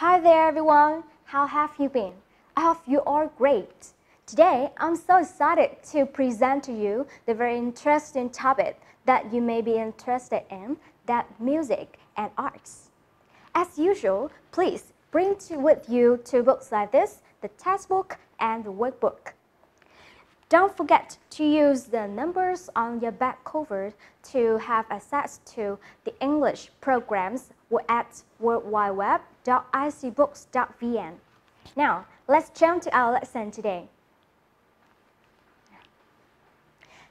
Hi there, everyone. How have you been? I hope you are great. Today, I'm so excited to present to you the very interesting topic that you may be interested in, that music and arts. As usual, please bring to, with you two books like this, the textbook and the workbook. Don't forget to use the numbers on your back cover to have access to the English programs at worldwideweb.icbooks.vn. Now, let's jump to our lesson today.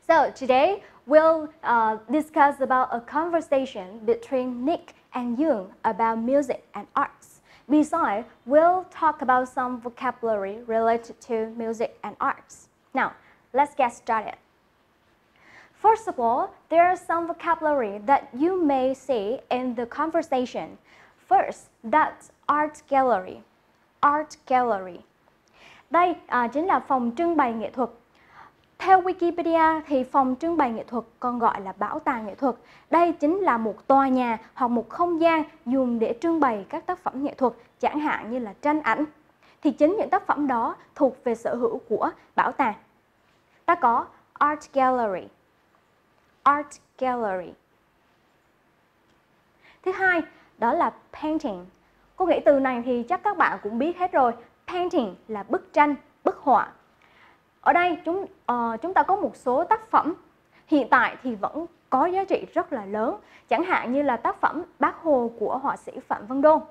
So today we'll uh, discuss about a conversation between Nick and Jung about music and arts. Besides, we'll talk about some vocabulary related to music and arts. Now, let's get started. First of all, there are some vocabulary that you may see in the conversation. First, that's art gallery. Art gallery. Đây à, chính là phòng trưng bày nghệ thuật. Theo Wikipedia thì phòng trưng bày nghệ thuật còn gọi là bảo tàng nghệ thuật. Đây chính là một tòa nhà hoặc một không gian dùng để trưng bày các tác phẩm nghệ thuật, chẳng hạn như là tranh ảnh. Thì chính những tác phẩm đó thuộc về sở hữu của bảo tàng. Ta có Art Gallery. Art Gallery. Thứ hai, đó là painting. Cô nghĩ từ này thì chắc các bạn cũng biết hết rồi. Painting là bức tranh, bức họa. Ở đây chúng uh, chúng ta có một số tác phẩm hiện tại thì vẫn có giá trị rất là lớn. Chẳng hạn như là tác phẩm Bác Hồ của họa sĩ Phạm Văn Đôn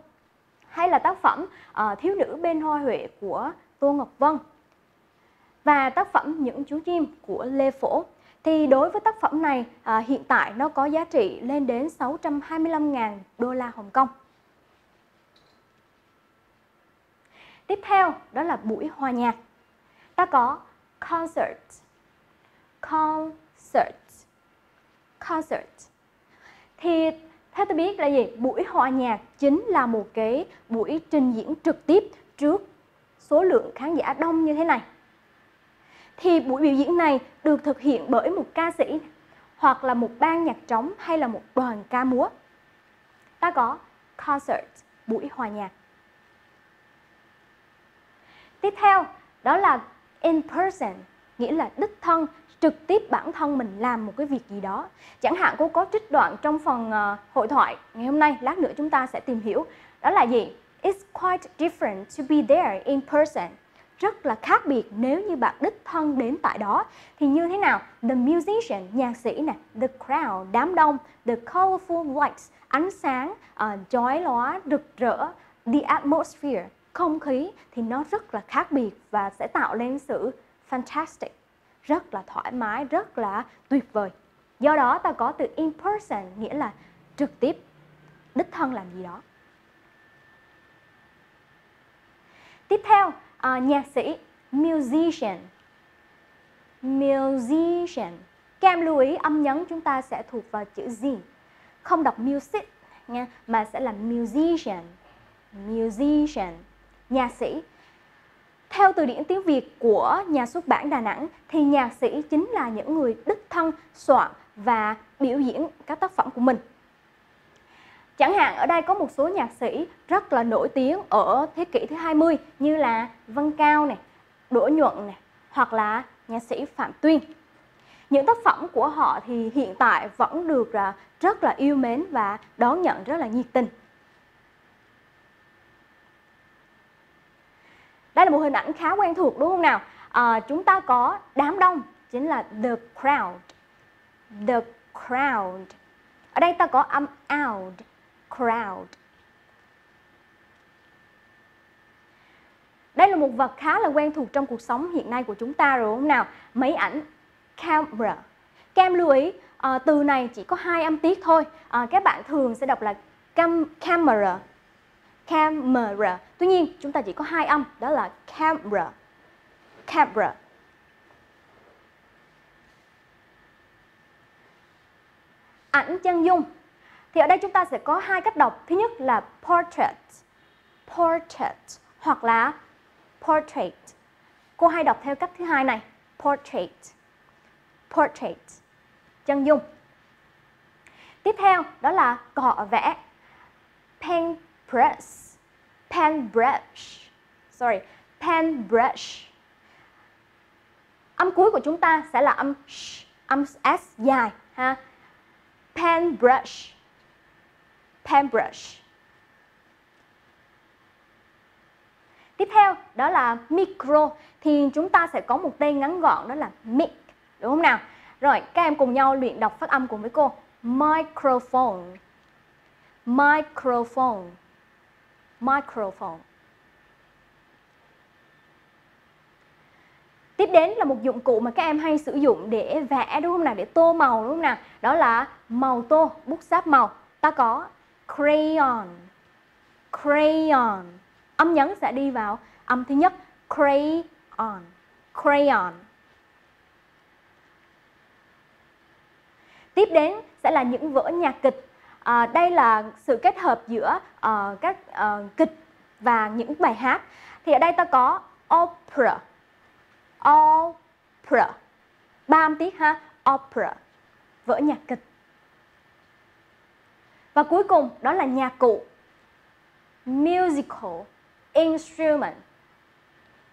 hay là tác phẩm uh, Thiếu nữ bên hoa huệ của Tô Ngọc Vân và tác phẩm Những chú chim của Lê Phổ. Thì đối với tác phẩm này à, hiện tại nó có giá trị lên đến 625.000 đô la Hồng Kông. Tiếp theo đó là buổi hòa nhạc. Ta có concert, concert, concert. Thì theo tôi biết là gì? Buổi hòa nhạc chính là một cái buổi trình diễn trực tiếp trước số lượng khán giả đông như thế này thì buổi biểu diễn này được thực hiện bởi một ca sĩ hoặc là một ban nhạc trống hay là một đoàn ca múa. Ta có concert, buổi hòa nhạc. Tiếp theo, đó là in person, nghĩa là đích thân, trực tiếp bản thân mình làm một cái việc gì đó. Chẳng hạn cô có trích đoạn trong phần uh, hội thoại ngày hôm nay, lát nữa chúng ta sẽ tìm hiểu. Đó là gì? It's quite different to be there in person rất là khác biệt nếu như bạn đích thân đến tại đó. Thì như thế nào? The musician nhạc sĩ nè. The crowd đám đông. The colorful lights ánh sáng uh, chói lóa rực rỡ. The atmosphere không khí thì nó rất là khác biệt và sẽ tạo nên sự fantastic rất là thoải mái rất là tuyệt vời. Do đó ta có từ in person nghĩa là trực tiếp đích thân làm gì đó. Tiếp theo uh, nhạc sĩ musician. Musician. Các em lưu ý âm nhấn chúng ta sẽ thuộc vào chữ Z không đọc music nha mà sẽ là musician. Musician. Nhạc sĩ. Theo từ điển tiếng Việt của nhà xuất bản Đà Nẵng thì nhạc sĩ chính là những người đích thân soạn và biểu diễn các tác phẩm của mình. Chẳng hạn ở đây có một số nhạc sĩ rất là nổi tiếng ở thế kỷ thứ 20 như là Văn Cao này, Đỗ Nhuận này, hoặc là nhạc sĩ Phạm Tuyên. Những tác phẩm của họ thì hiện tại vẫn được à, rất là yêu mến và đón nhận rất là nhiệt tình. Đây là một hình ảnh khá quen thuộc đúng không nào? À, chúng ta có đám đông chính là the crowd. The crowd. Ở đây ta có âm out crowd. Đây là một vật khá là quen thuộc trong cuộc sống hiện nay của chúng ta rồi không nào? Máy ảnh camera. Các em lưu ý, à, từ này chỉ có hai âm tiết thôi. À, các bạn thường sẽ đọc là cam camera. Camera. Tuy nhiên, chúng ta chỉ có hai âm, đó là camera. Camera. Ảnh chân dung thì ở đây chúng ta sẽ có hai cách đọc. Thứ nhất là portrait, portrait hoặc là portrait. Cô hay đọc theo cách thứ hai này, portrait, portrait, chân dung. Tiếp theo đó là cọ vẽ, pen brush, pen brush. Sorry, pen brush. Âm cuối của chúng ta sẽ là âm sh, âm s dài ha. Pen brush. Pen brush. Tiếp theo đó là micro thì chúng ta sẽ có một tên ngắn gọn đó là mic đúng không nào? Rồi các em cùng nhau luyện đọc phát âm cùng với cô. Microphone. Microphone. Microphone. Tiếp đến là một dụng cụ mà các em hay sử dụng để vẽ đúng không nào? Để tô màu đúng không nào? Đó là màu tô, bút sáp màu. Ta có crayon. Crayon. Âm nhấn sẽ đi vào âm thứ nhất. Crayon. Crayon. Tiếp đến sẽ là những vở nhạc kịch. À, đây là sự kết hợp giữa uh, các uh, kịch và những bài hát. Thì ở đây ta có opera. Opera. Ba âm tiết ha. Opera. Vở nhạc kịch và cuối cùng đó là nhạc cụ musical instrument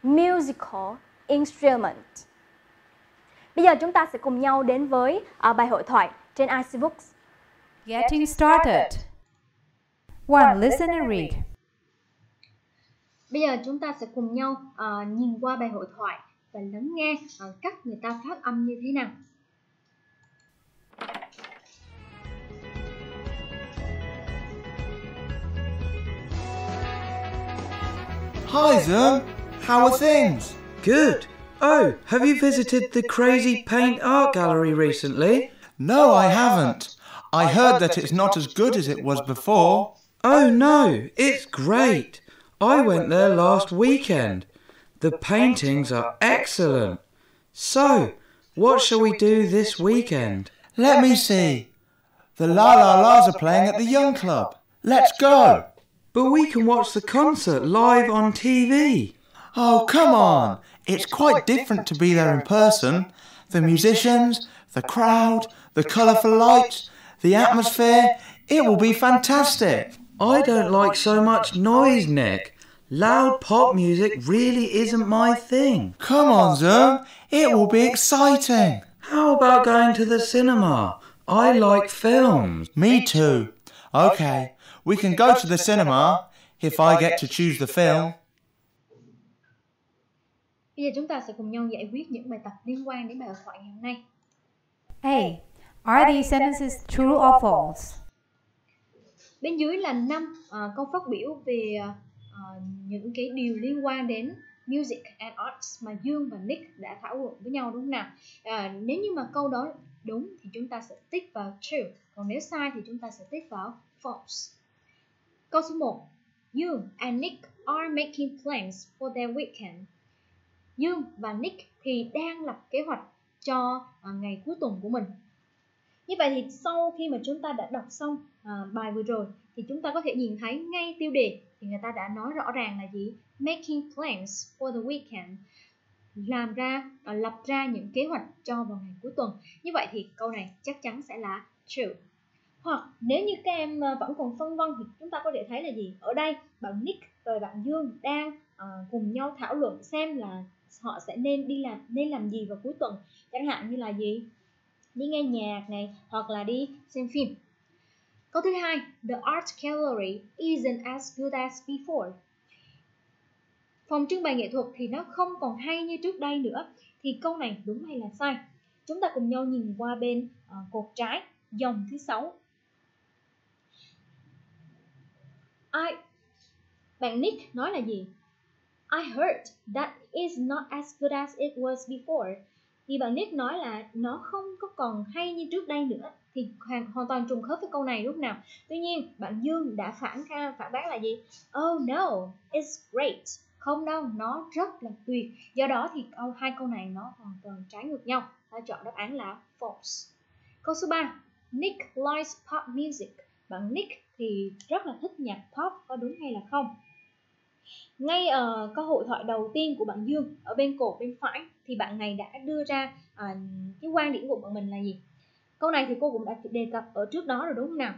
musical instrument Bây giờ chúng ta sẽ cùng nhau đến với uh, bài hội thoại trên IC Books. Getting started. One, listen and read. Bây giờ chúng ta sẽ cùng nhau uh, nhìn qua bài hội thoại và lắng nghe uh, cách người ta phát âm như thế nào. Hi, Zoom. How are things? Good. Oh, have you visited the Crazy Paint Art Gallery recently? No, I haven't. I heard that it's not as good as it was before. Oh no, it's great. I went there last weekend. The paintings are excellent. So, what shall we do this weekend? Let me see. The La La Las are playing at the Young Club. Let's go. But we can watch the concert live on TV. Oh, come on. It's quite different to be there in person. The musicians, the crowd, the colourful lights, the atmosphere. It will be fantastic. I don't like so much noise, Nick. Loud pop music really isn't my thing. Come on, Zoom. It will be exciting. How about going to the cinema? I like films. Me too. Okay, we can go to the cinema if I get to choose the film. Bây giờ chúng ta sẽ cùng nhau giải quyết những bài tập liên quan đến bài hội thoại ngày hôm nay. A. Are these sentences true or false? Bên dưới là năm uh, câu phát biểu về uh, những cái điều liên quan đến music and arts mà Dương và Nick đã thảo luận với nhau đúng không nào? À, nếu như mà câu đó đúng thì chúng ta sẽ tích vào true, còn nếu sai thì chúng ta sẽ tích vào false. Câu số 1. Dương and Nick are making plans for their weekend. Dương và Nick thì đang lập kế hoạch cho à, ngày cuối tuần của mình. Như vậy thì sau khi mà chúng ta đã đọc xong à, bài vừa rồi thì chúng ta có thể nhìn thấy ngay tiêu đề thì người ta đã nói rõ ràng là gì? Making plans for the weekend làm ra à, lập ra những kế hoạch cho vào ngày cuối tuần. Như vậy thì câu này chắc chắn sẽ là true. Hoặc nếu như các em ờ, vẫn còn phân vân thì chúng ta có thể thấy là gì? Ở đây bạn Nick và bạn Dương đang uh, cùng nhau thảo luận xem là họ sẽ nên đi làm nên làm gì vào cuối tuần. Chẳng hạn như là gì? Đi nghe nhạc này hoặc là đi xem phim. Câu thứ hai the art gallery isn't as good as before. Phòng trưng bày nghệ thuật thì nó không còn hay như trước đây nữa. Thì câu này đúng hay là sai? Chúng ta cùng nhau nhìn qua bên uh, cột trái dòng thứ sáu. I bạn Nick nói là gì I heard that is not as good as it was before. Thì bạn Nick nói là nó không có còn hay như trước đây nữa thì hoàn, hoàn toàn trùng khớp với câu này lúc nào. Tuy nhiên, bạn Dương đã phản phản bác là gì? Oh no, it's great. Không đâu, nó rất là tuyệt. Do đó thì câu hai câu này nó hoàn toàn trái ngược nhau. Ta chọn đáp án là false. Câu số 3. Nick likes pop music. Bạn Nick thì rất là thích nhạc pop, có đúng hay là không? ngay ở uh, câu hội thoại đầu tiên của bạn Dương ở bên cổ bên phải thì bạn này đã đưa ra uh, cái quan điểm của bọn mình là gì câu này thì cô cũng đã đề cập ở trước đó rồi đúng không nào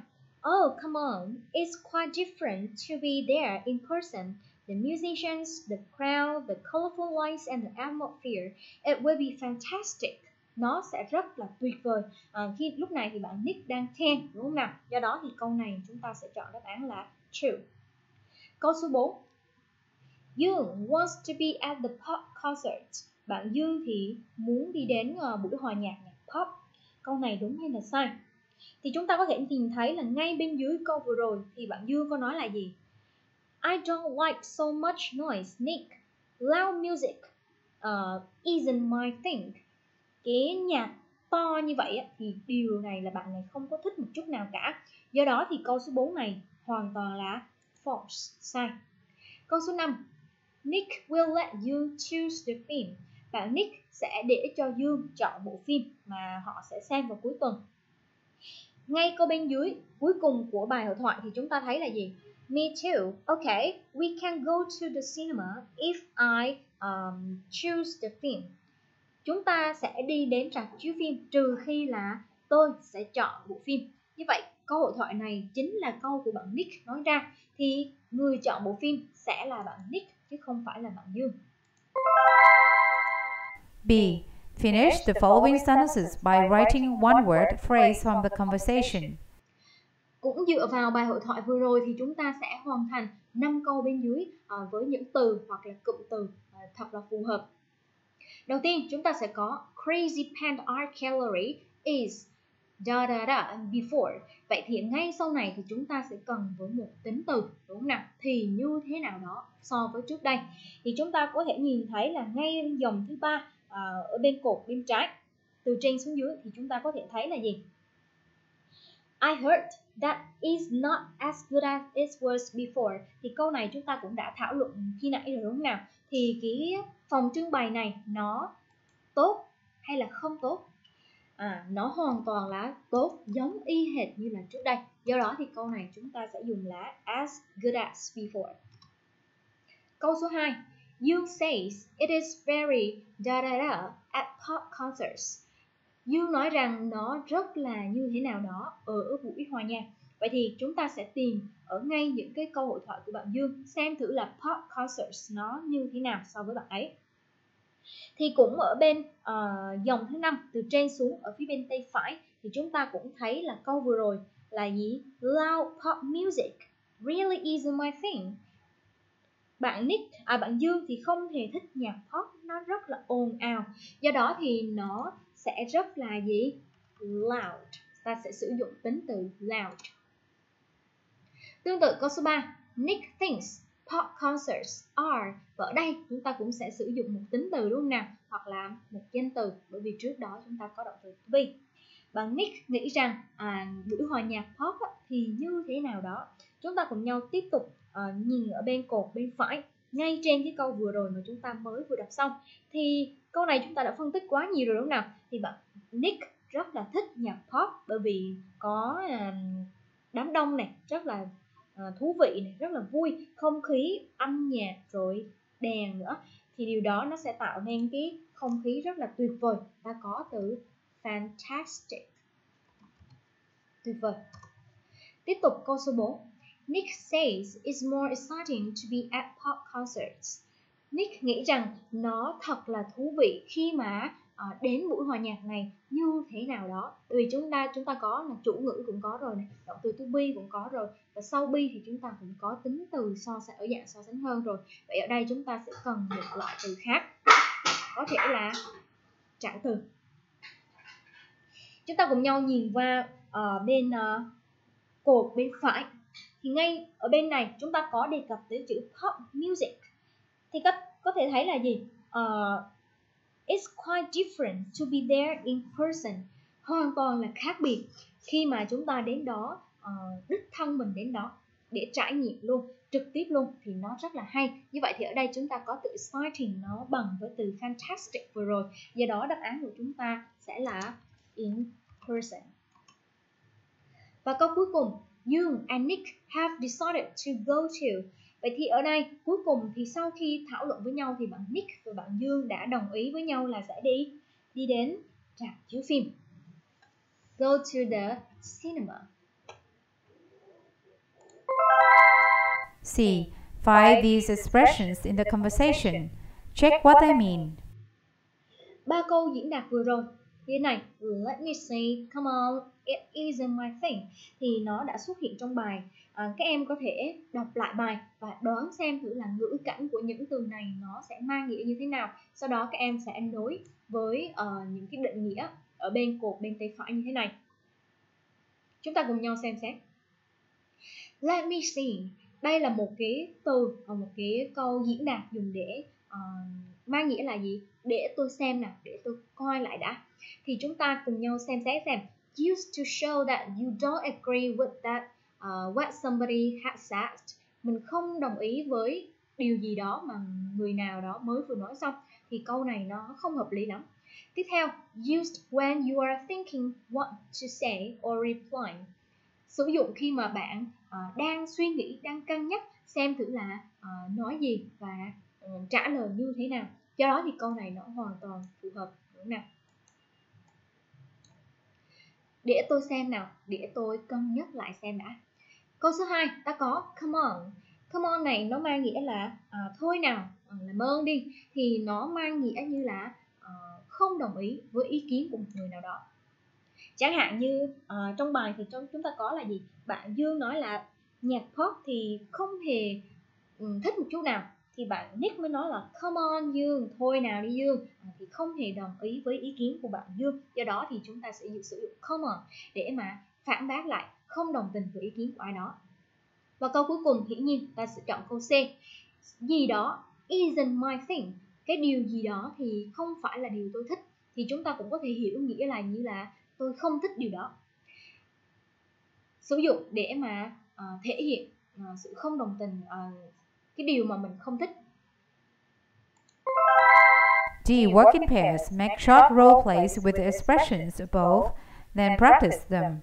Oh, come on. It's quite different to be there in person. The musicians, the crowd, the colorful lights and the atmosphere. It will be fantastic. Nó sẽ rất là tuyệt vời. À, khi lúc này thì bạn Nick đang khen đúng không nào? Do đó thì câu này chúng ta sẽ chọn đáp án là true. Câu số 4. Dương wants to be at the pop concert. Bạn Dương thì muốn đi đến uh, buổi hòa nhạc nhạc pop. Câu này đúng hay là sai? Thì chúng ta có thể nhìn thấy là ngay bên dưới câu vừa rồi thì bạn Dương có nói là gì? I don't like so much noise, Nick. Loud music uh, isn't my thing. Cái nhạc to như vậy á, thì điều này là bạn này không có thích một chút nào cả. Do đó thì câu số 4 này hoàn toàn là false, sai. Câu số 5. Nick will let you choose the film. Bạn Nick sẽ để cho Dương chọn bộ phim mà họ sẽ xem vào cuối tuần. Ngay câu bên dưới cuối cùng của bài hội thoại thì chúng ta thấy là gì? Me too. Okay, we can go to the cinema if I um, choose the film. Chúng ta sẽ đi đến rạp chiếu phim trừ khi là tôi sẽ chọn bộ phim. Như vậy, câu hội thoại này chính là câu của bạn Nick nói ra. Thì người chọn bộ phim sẽ là bạn Nick chứ không phải là bạn Dương. B. Finish the following sentences by writing one word phrase from the conversation. Cũng dựa vào bài hội thoại vừa rồi thì chúng ta sẽ hoàn thành 5 câu bên dưới uh, với những từ hoặc là cụm từ uh, thật là phù hợp. Đầu tiên, chúng ta sẽ có Crazy Pant R calorie is da da da before. Vậy thì ngay sau này thì chúng ta sẽ cần với một tính từ, đúng không nào? Thì như thế nào đó so với trước đây. Thì chúng ta có thể nhìn thấy là ngay dòng thứ ba à, ở bên cột bên trái, từ trên xuống dưới thì chúng ta có thể thấy là gì I heard that is not as good as it was before thì câu này chúng ta cũng đã thảo luận khi nãy rồi, đúng không nào thì cái phòng trưng bày này nó tốt hay là không tốt à, nó hoàn toàn là tốt giống y hệt như là trước đây do đó thì câu này chúng ta sẽ dùng là as good as before câu số 2 You says it is very da da da at pop concerts. You nói rằng nó rất là như thế nào đó ở buổi hòa nhạc. Vậy thì chúng ta sẽ tìm ở ngay những cái câu hội thoại của bạn Dương xem thử là pop concerts nó như thế nào so với bạn ấy. Thì cũng ở bên uh, dòng thứ năm từ trên xuống ở phía bên tay phải thì chúng ta cũng thấy là câu vừa rồi là gì? Loud pop music really isn't my thing. Bạn Nick à bạn Dương thì không hề thích nhạc pop nó rất là ồn ào. Do đó thì nó sẽ rất là gì? Loud. Ta sẽ sử dụng tính từ loud tương tự câu số 3 Nick thinks pop concerts are và ở đây chúng ta cũng sẽ sử dụng một tính từ đúng không nào? Hoặc là một danh từ bởi vì trước đó chúng ta có động từ to be. Bạn Nick nghĩ rằng à, buổi hòa nhạc pop á, thì như thế nào đó chúng ta cùng nhau tiếp tục à, nhìn ở bên cột bên phải ngay trên cái câu vừa rồi mà chúng ta mới vừa đọc xong. Thì câu này chúng ta đã phân tích quá nhiều rồi đúng không nào? Thì bạn Nick rất là thích nhạc pop bởi vì có à, đám đông này rất là Ờ, thú vị này, rất là vui, không khí, âm nhạc rồi đèn nữa. Thì điều đó nó sẽ tạo nên cái không khí rất là tuyệt vời ta có từ fantastic. Tuyệt vời. Tiếp tục câu số 4 Nick says it's more exciting to be at pop concerts. Nick nghĩ rằng nó thật là thú vị khi mà Ờ, đến buổi hòa nhạc này như thế nào đó. vì chúng ta chúng ta có là chủ ngữ cũng có rồi này, động từ to be cũng có rồi và sau be thì chúng ta cũng có tính từ so sánh ở dạng so sánh hơn rồi. Vậy ở đây chúng ta sẽ cần một loại từ khác. Có thể là trạng từ. Chúng ta cùng nhau nhìn qua uh, bên uh, cột bên phải thì ngay ở bên này chúng ta có đề cập tới chữ pop music thì có, có thể thấy là gì uh, it's quite different to be there in person hoàn toàn là khác biệt khi mà chúng ta đến đó uh, đích thân mình đến đó để trải nghiệm luôn trực tiếp luôn thì nó rất là hay như vậy thì ở đây chúng ta có từ exciting nó bằng với từ fantastic vừa rồi do đó đáp án của chúng ta sẽ là in person và câu cuối cùng Young and Nick have decided to go to. Vậy thì ở đây cuối cùng thì sau khi thảo luận với nhau thì bạn Nick và bạn Dương đã đồng ý với nhau là sẽ đi đi đến rạp chiếu phim. Go to the cinema. C. Find these expressions in the conversation. Check what I mean. Ba câu diễn đạt vừa rồi như thế này ừ, let me see come on it isn't my thing. Thì nó đã xuất hiện trong bài. À, các em có thể đọc lại bài và đoán xem thử là ngữ cảnh của những từ này nó sẽ mang nghĩa như thế nào. Sau đó các em sẽ đối với uh, những cái định nghĩa ở bên cột bên tay phải như thế này. Chúng ta cùng nhau xem xét. Let me see. Đây là một cái từ một cái câu diễn đạt dùng để uh, mang nghĩa là gì? Để tôi xem nào để tôi coi lại đã thì chúng ta cùng nhau xem xét xem. Used to show that you don't agree with that uh, what somebody has said. Mình không đồng ý với điều gì đó mà người nào đó mới vừa nói xong. Thì câu này nó không hợp lý lắm. Tiếp theo used when you are thinking what to say or reply. Sử dụng khi mà bạn uh, đang suy nghĩ đang cân nhắc xem thử là uh, nói gì và uh, trả lời như thế nào. Do đó thì câu này nó hoàn toàn phù hợp đúng không nào để tôi xem nào. Để tôi cân nhắc lại xem đã. Câu số 2 ta có come on. Come on này nó mang nghĩa là à, thôi nào à, làm ơn đi. Thì nó mang nghĩa như là à, không đồng ý với ý kiến của một người nào đó. Chẳng hạn như à, trong bài thì trong chúng ta có là gì? Bạn dương nói là nhạc pop thì không hề ừ, thích một chút nào thì bạn Nick mới nói là come on Dương thôi nào đi Dương. À, thì không hề đồng ý với ý kiến của bạn Dương. Do đó thì chúng ta sẽ sử dụng come on để mà phản bác lại không đồng tình với ý kiến của ai đó. Và câu cuối cùng hiển nhiên ta sẽ chọn câu C. Gì đó isn't my thing. Cái điều gì đó thì không phải là điều tôi thích. Thì chúng ta cũng có thể hiểu nghĩa là như là tôi không thích điều đó. Sử dụng để mà uh, thể hiện uh, sự không đồng tình uh, cái điều mà mình không thích D. Work in pairs. Make short role plays with expressions both, then practice them.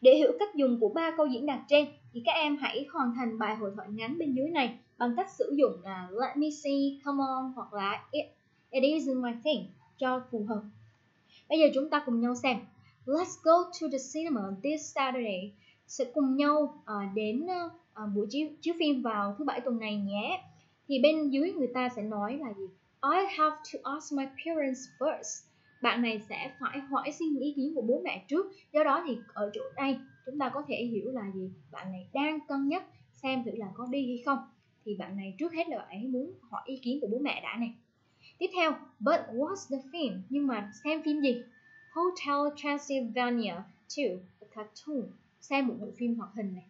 Để hiểu cách dùng của ba câu diễn đạt trên, thì các em hãy hoàn thành bài hội thoại ngắn bên dưới này bằng cách sử dụng là let me see, come on hoặc là it, it isn't my thing cho phù hợp. Bây giờ chúng ta cùng nhau xem. Let's go to the cinema this Saturday. Sẽ cùng nhau ờ, đến ờ, ờ, buổi chiếu chiếu phim vào thứ bảy tuần này nhé. Thì bên dưới người ta sẽ nói là gì? I have to ask my parents first. Bạn này sẽ phải hỏi xin ý kiến của bố mẹ trước. Do đó thì ở chỗ đây, chúng ta có thể hiểu là gì? Bạn này đang cân nhắc xem thử là có đi hay không. Thì bạn này trước hết là bạn ấy muốn hỏi ý kiến của bố mẹ đã này. Tiếp theo, but what's the film? Nhưng mà xem phim gì? Hotel Transylvania 2 a cartoon xem một bộ phim hoạt hình này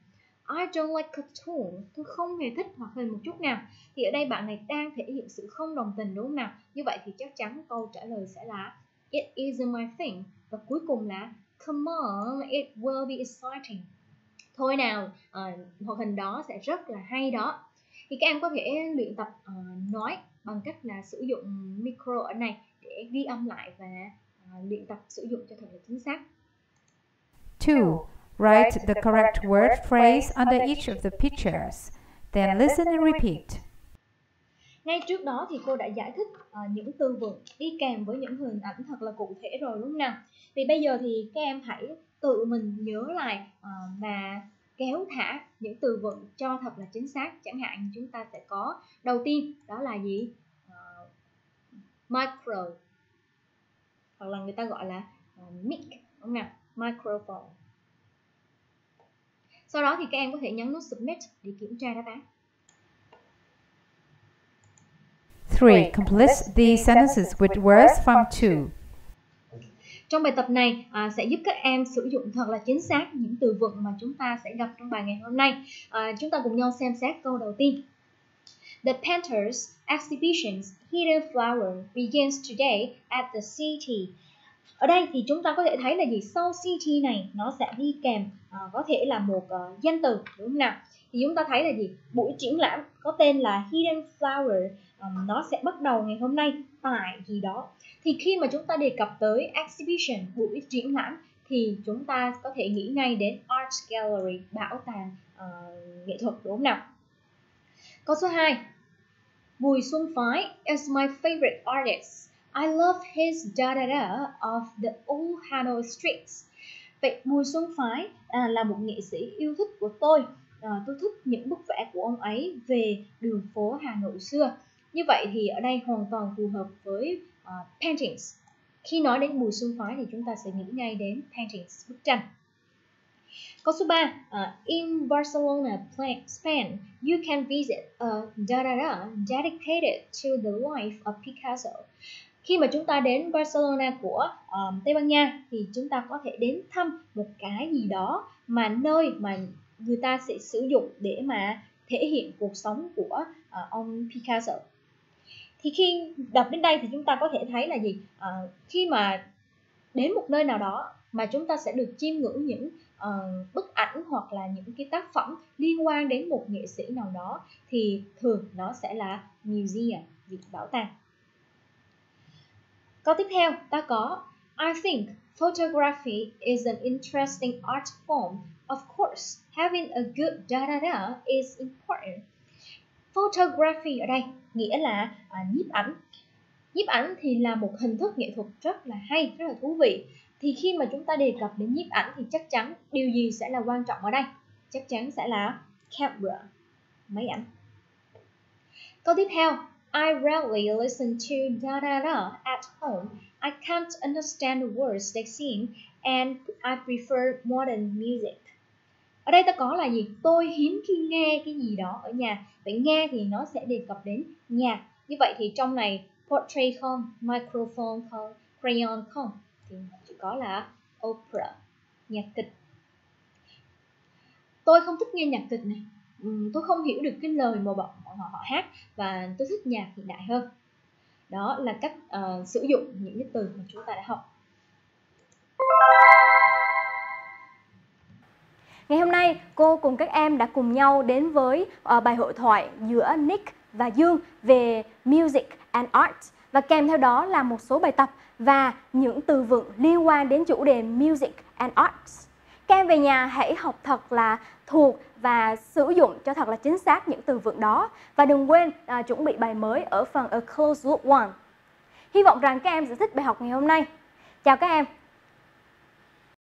I don't like cartoon. Tôi không hề thích hoạt hình một chút nào. Thì ở đây bạn này đang thể hiện sự không đồng tình đúng không nào? Như vậy thì chắc chắn câu trả lời sẽ là It isn't my thing. Và cuối cùng là Come on, it will be exciting. Thôi nào, uh, hoạt hình đó sẽ rất là hay đó. Thì các em có thể luyện tập uh, nói bằng cách là sử dụng micro ở này để ghi âm lại và uh, luyện tập sử dụng cho thật là chính xác. 2. Write the correct word phrase under each of the pictures. Then listen and repeat. Ngay trước đó thì cô đã giải thích uh, những từ vựng đi kèm với những hình ảnh thật là cụ thể rồi đúng không nào? Vì bây giờ thì các em hãy tự mình nhớ lại uh, và kéo thả những từ vựng cho thật là chính xác. Chẳng hạn chúng ta sẽ có đầu tiên đó là gì? Uh, micro hoặc là người ta gọi là uh, mic đúng không nào? Microphone sau đó thì các em có thể nhấn nút Submit để kiểm tra đáp án. 3. Complete these sentences with words from 2. Trong bài tập này à, sẽ giúp các em sử dụng thật là chính xác những từ vựng mà chúng ta sẽ gặp trong bài ngày hôm nay. À, chúng ta cùng nhau xem xét câu đầu tiên. The Painters exhibition's Hidden Flower begins today at the city ở đây thì chúng ta có thể thấy là gì? Sau CT này nó sẽ đi kèm uh, có thể là một uh, danh từ đúng không nào? Thì chúng ta thấy là gì? Buổi triển lãm có tên là Hidden Flower um, nó sẽ bắt đầu ngày hôm nay tại gì đó. Thì khi mà chúng ta đề cập tới exhibition buổi triển lãm thì chúng ta có thể nghĩ ngay đến art gallery bảo tàng uh, nghệ thuật đúng không nào? Câu số 2 Bùi Xuân Phái is my favorite artist. I love his da da da of the old Hanoi streets. Vậy Bùi Xuân Phái à, là một nghệ sĩ yêu thích của tôi. à, tôi thích những bức vẽ của ông ấy về đường phố Hà Nội xưa. Như vậy thì ở đây hoàn toàn phù hợp với uh, paintings. Khi nói đến Bùi Xuân Phái thì chúng ta sẽ nghĩ ngay đến paintings, bức tranh. Câu số 3, uh, à, in Barcelona, Spain, you can visit a da da da dedicated to the life of Picasso. Khi mà chúng ta đến Barcelona của um, Tây Ban Nha thì chúng ta có thể đến thăm một cái gì đó mà nơi mà người ta sẽ sử dụng để mà thể hiện cuộc sống của uh, ông Picasso. Thì khi đọc đến đây thì chúng ta có thể thấy là gì? Uh, khi mà đến một nơi nào đó mà chúng ta sẽ được chiêm ngưỡng những uh, bức ảnh hoặc là những cái tác phẩm liên quan đến một nghệ sĩ nào đó thì thường nó sẽ là museum, viện bảo tàng. Câu tiếp theo ta có I think photography is an interesting art form. Of course, having a good da da da is important. Photography ở đây nghĩa là à, nhiếp ảnh. Nhiếp ảnh thì là một hình thức nghệ thuật rất là hay, rất là thú vị. Thì khi mà chúng ta đề cập đến nhiếp ảnh thì chắc chắn điều gì sẽ là quan trọng ở đây? Chắc chắn sẽ là camera, máy ảnh. Câu tiếp theo, I rarely listen to da da da at home. I can't understand the words they sing and I prefer modern music. Ở đây ta có là gì? Tôi hiếm khi nghe cái gì đó ở nhà. Vậy nghe thì nó sẽ đề cập đến nhạc. Như vậy thì trong này portrait không, microphone không, crayon không thì chỉ có là opera, nhạc kịch. Tôi không thích nghe nhạc kịch này Ừ, tôi không hiểu được cái lời mà bọn họ, họ hát và tôi thích nhạc hiện đại hơn. Đó là cách uh, sử dụng những cái từ mà chúng ta đã học. Ngày hôm nay, cô cùng các em đã cùng nhau đến với uh, bài hội thoại giữa Nick và Dương về Music and Art. Và kèm theo đó là một số bài tập và những từ vựng liên quan đến chủ đề Music and Arts. Các em về nhà hãy học thật là thuộc và sử dụng cho thật là chính xác những từ vựng đó. Và đừng quên à, chuẩn bị bài mới ở phần A Close Look One. Hy vọng rằng các em sẽ thích bài học ngày hôm nay. Chào các em